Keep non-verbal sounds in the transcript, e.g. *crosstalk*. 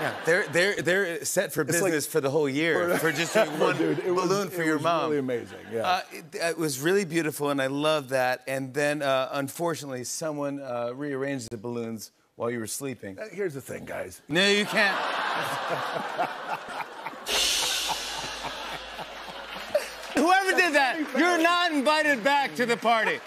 Yeah, they're they're they're set for like- business for the whole year for, just doing *laughs* one Dude, it was- balloon for it your was mom. really amazing, yeah. Uh, it, it was really beautiful, and I love that. And then, uh, unfortunately, someone uh, rearranged the balloons while you were sleeping. Uh, here's the thing, guys. No, you can't. *laughs* Whoever did that, you're not invited back to the party.